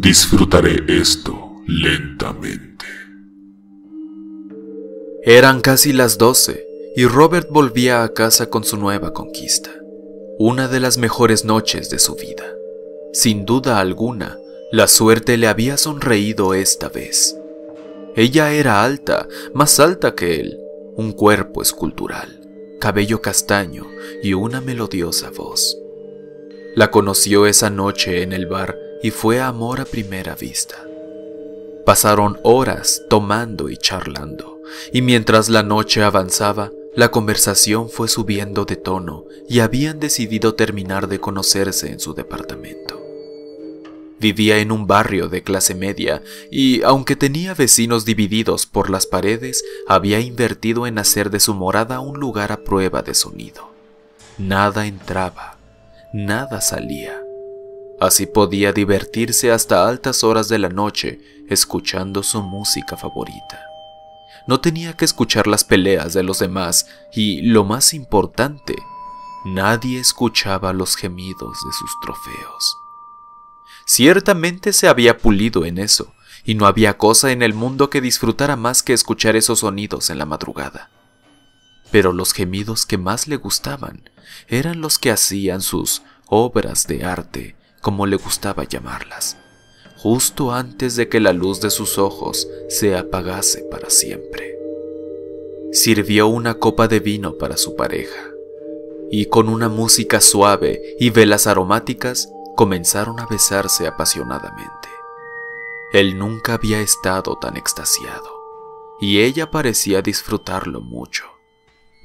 Disfrutaré esto lentamente. Eran casi las doce y Robert volvía a casa con su nueva conquista. Una de las mejores noches de su vida. Sin duda alguna, la suerte le había sonreído esta vez. Ella era alta, más alta que él, un cuerpo escultural, cabello castaño y una melodiosa voz. La conoció esa noche en el bar y fue amor a primera vista. Pasaron horas tomando y charlando, y mientras la noche avanzaba, la conversación fue subiendo de tono y habían decidido terminar de conocerse en su departamento. Vivía en un barrio de clase media y, aunque tenía vecinos divididos por las paredes, había invertido en hacer de su morada un lugar a prueba de sonido. Nada entraba, nada salía. Así podía divertirse hasta altas horas de la noche escuchando su música favorita. No tenía que escuchar las peleas de los demás y, lo más importante, nadie escuchaba los gemidos de sus trofeos. Ciertamente se había pulido en eso, y no había cosa en el mundo que disfrutara más que escuchar esos sonidos en la madrugada. Pero los gemidos que más le gustaban eran los que hacían sus obras de arte, como le gustaba llamarlas, justo antes de que la luz de sus ojos se apagase para siempre. Sirvió una copa de vino para su pareja, y con una música suave y velas aromáticas comenzaron a besarse apasionadamente. Él nunca había estado tan extasiado, y ella parecía disfrutarlo mucho.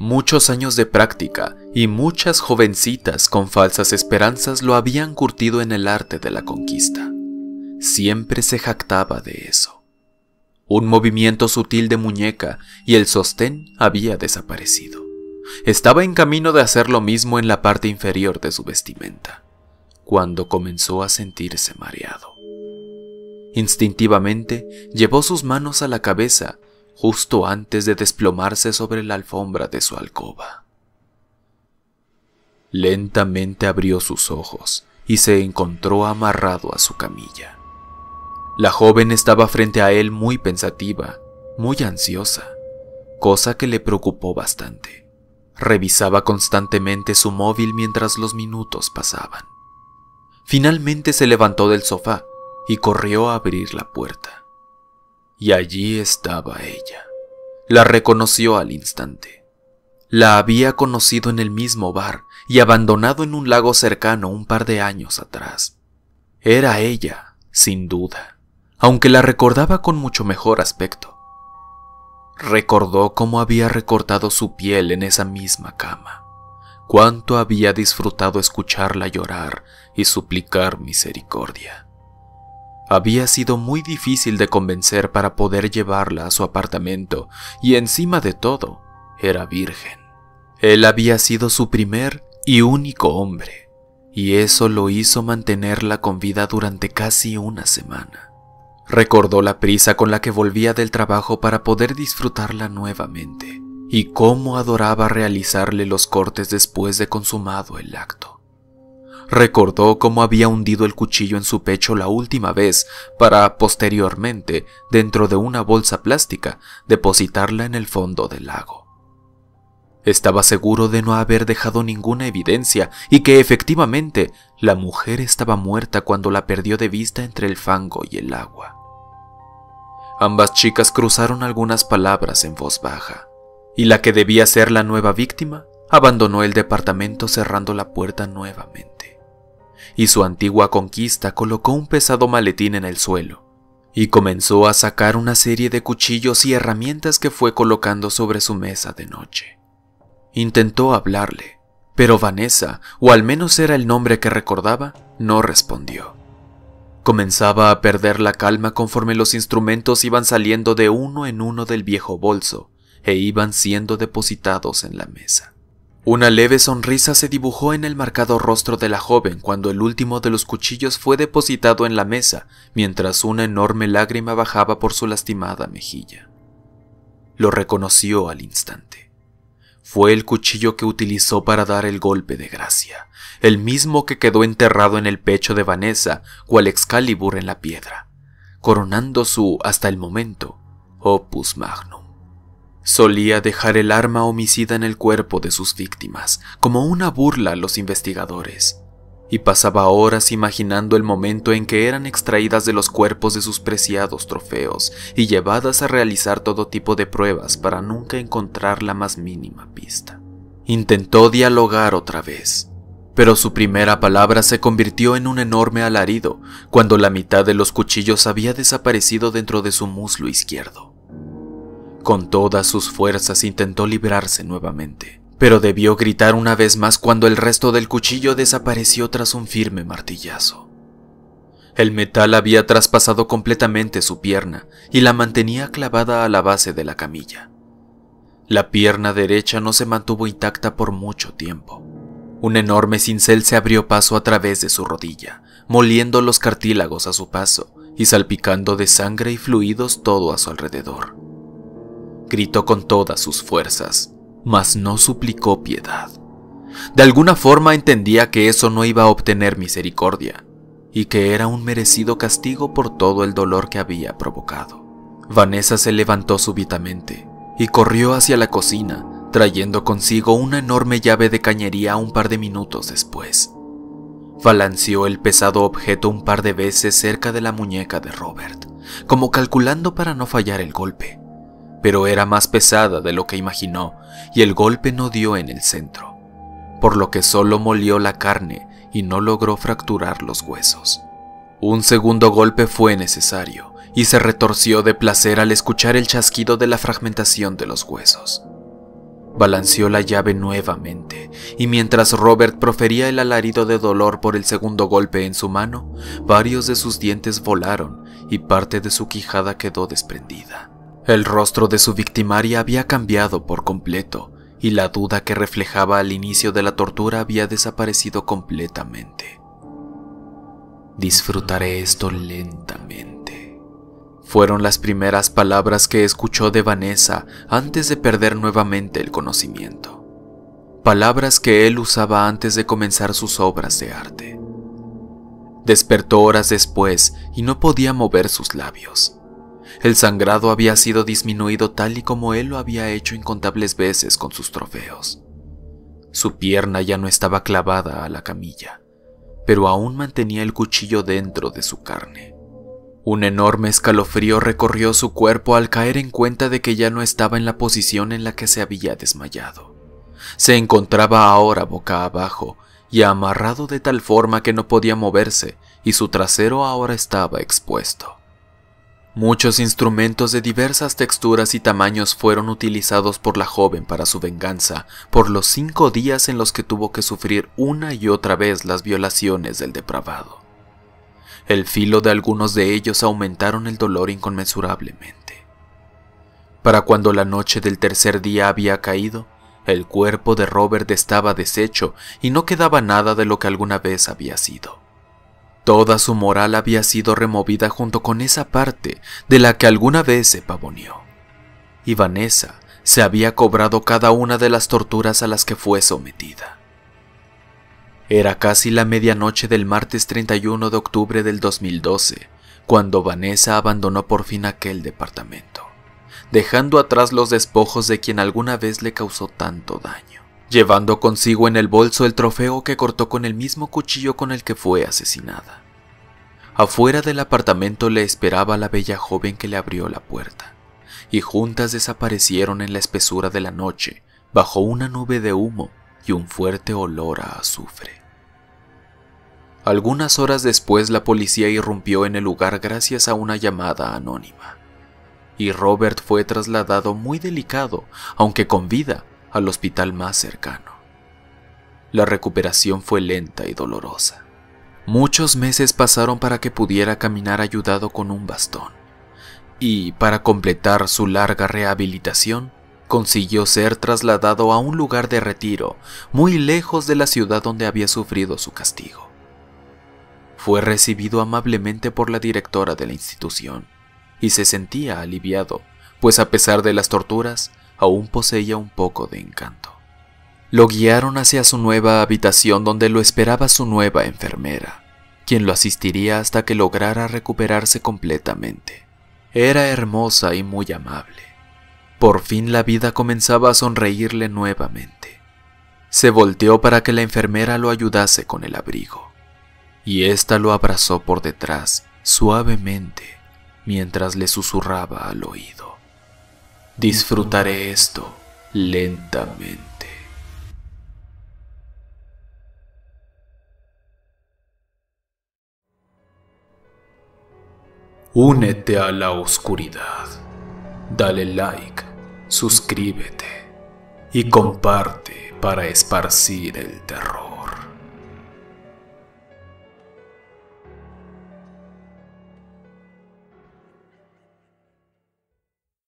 Muchos años de práctica y muchas jovencitas con falsas esperanzas lo habían curtido en el arte de la conquista. Siempre se jactaba de eso. Un movimiento sutil de muñeca y el sostén había desaparecido. Estaba en camino de hacer lo mismo en la parte inferior de su vestimenta cuando comenzó a sentirse mareado. Instintivamente llevó sus manos a la cabeza justo antes de desplomarse sobre la alfombra de su alcoba. Lentamente abrió sus ojos y se encontró amarrado a su camilla. La joven estaba frente a él muy pensativa, muy ansiosa, cosa que le preocupó bastante. Revisaba constantemente su móvil mientras los minutos pasaban. Finalmente se levantó del sofá y corrió a abrir la puerta. Y allí estaba ella. La reconoció al instante. La había conocido en el mismo bar y abandonado en un lago cercano un par de años atrás. Era ella, sin duda, aunque la recordaba con mucho mejor aspecto. Recordó cómo había recortado su piel en esa misma cama cuánto había disfrutado escucharla llorar y suplicar misericordia. Había sido muy difícil de convencer para poder llevarla a su apartamento y encima de todo, era virgen. Él había sido su primer y único hombre, y eso lo hizo mantenerla con vida durante casi una semana. Recordó la prisa con la que volvía del trabajo para poder disfrutarla nuevamente y cómo adoraba realizarle los cortes después de consumado el acto. Recordó cómo había hundido el cuchillo en su pecho la última vez para, posteriormente, dentro de una bolsa plástica, depositarla en el fondo del lago. Estaba seguro de no haber dejado ninguna evidencia y que efectivamente la mujer estaba muerta cuando la perdió de vista entre el fango y el agua. Ambas chicas cruzaron algunas palabras en voz baja y la que debía ser la nueva víctima abandonó el departamento cerrando la puerta nuevamente. Y su antigua conquista colocó un pesado maletín en el suelo y comenzó a sacar una serie de cuchillos y herramientas que fue colocando sobre su mesa de noche. Intentó hablarle, pero Vanessa, o al menos era el nombre que recordaba, no respondió. Comenzaba a perder la calma conforme los instrumentos iban saliendo de uno en uno del viejo bolso e iban siendo depositados en la mesa. Una leve sonrisa se dibujó en el marcado rostro de la joven cuando el último de los cuchillos fue depositado en la mesa, mientras una enorme lágrima bajaba por su lastimada mejilla. Lo reconoció al instante. fue el cuchillo que utilizó para dar el golpe de gracia, el mismo que quedó enterrado en el pecho de Vanessa, cual Excalibur en la piedra, coronando su, hasta el momento, opus magnum. Solía dejar el arma homicida en el cuerpo de sus víctimas, como una burla a los investigadores, y pasaba horas imaginando el momento en que eran extraídas de los cuerpos de sus preciados trofeos y llevadas a realizar todo tipo de pruebas para nunca encontrar la más mínima pista. Intentó dialogar otra vez, pero su primera palabra se convirtió en un enorme alarido cuando la mitad de los cuchillos había desaparecido dentro de su muslo izquierdo. Con todas sus fuerzas intentó librarse nuevamente, pero debió gritar una vez más cuando el resto del cuchillo desapareció tras un firme martillazo. El metal había traspasado completamente su pierna y la mantenía clavada a la base de la camilla. La pierna derecha no se mantuvo intacta por mucho tiempo. Un enorme cincel se abrió paso a través de su rodilla, moliendo los cartílagos a su paso y salpicando de sangre y fluidos todo a su alrededor. Gritó con todas sus fuerzas, mas no suplicó piedad. De alguna forma entendía que eso no iba a obtener misericordia, y que era un merecido castigo por todo el dolor que había provocado. Vanessa se levantó súbitamente y corrió hacia la cocina, trayendo consigo una enorme llave de cañería un par de minutos después. Balanceó el pesado objeto un par de veces cerca de la muñeca de Robert, como calculando para no fallar el golpe, pero era más pesada de lo que imaginó y el golpe no dio en el centro, por lo que solo molió la carne y no logró fracturar los huesos. Un segundo golpe fue necesario y se retorció de placer al escuchar el chasquido de la fragmentación de los huesos. Balanceó la llave nuevamente, y mientras Robert profería el alarido de dolor por el segundo golpe en su mano, varios de sus dientes volaron y parte de su quijada quedó desprendida. El rostro de su victimaria había cambiado por completo, y la duda que reflejaba al inicio de la tortura había desaparecido completamente. Disfrutaré esto lentamente fueron las primeras palabras que escuchó de Vanessa antes de perder nuevamente el conocimiento. Palabras que él usaba antes de comenzar sus obras de arte. Despertó horas después y no podía mover sus labios. El sangrado había sido disminuido tal y como él lo había hecho incontables veces con sus trofeos. Su pierna ya no estaba clavada a la camilla, pero aún mantenía el cuchillo dentro de su carne. Un enorme escalofrío recorrió su cuerpo al caer en cuenta de que ya no estaba en la posición en la que se había desmayado. Se encontraba ahora boca abajo y amarrado de tal forma que no podía moverse y su trasero ahora estaba expuesto. Muchos instrumentos de diversas texturas y tamaños fueron utilizados por la joven para su venganza por los cinco días en los que tuvo que sufrir una y otra vez las violaciones del depravado. El filo de algunos de ellos aumentaron el dolor inconmensurablemente. Para cuando la noche del tercer día había caído, el cuerpo de Robert estaba deshecho y no quedaba nada de lo que alguna vez había sido. Toda su moral había sido removida junto con esa parte de la que alguna vez se pavoneó. Y Vanessa se había cobrado cada una de las torturas a las que fue sometida. Era casi la medianoche del martes 31 de octubre del 2012, cuando Vanessa abandonó por fin aquel departamento, dejando atrás los despojos de quien alguna vez le causó tanto daño, llevando consigo en el bolso el trofeo que cortó con el mismo cuchillo con el que fue asesinada. Afuera del apartamento le esperaba la bella joven que le abrió la puerta, y juntas desaparecieron en la espesura de la noche, bajo una nube de humo y un fuerte olor a azufre. Algunas horas después la policía irrumpió en el lugar gracias a una llamada anónima, y Robert fue trasladado muy delicado, aunque con vida, al hospital más cercano. La recuperación fue lenta y dolorosa. Muchos meses pasaron para que pudiera caminar ayudado con un bastón, y para completar su larga rehabilitación, consiguió ser trasladado a un lugar de retiro muy lejos de la ciudad donde había sufrido su castigo. Fue recibido amablemente por la directora de la institución y se sentía aliviado, pues a pesar de las torturas, aún poseía un poco de encanto. Lo guiaron hacia su nueva habitación donde lo esperaba su nueva enfermera, quien lo asistiría hasta que lograra recuperarse completamente. Era hermosa y muy amable. Por fin la vida comenzaba a sonreírle nuevamente. Se volteó para que la enfermera lo ayudase con el abrigo, y ésta lo abrazó por detrás, suavemente, mientras le susurraba al oído. Disfrutaré esto lentamente. Únete a la oscuridad. Dale like, suscríbete y comparte para esparcir el terror.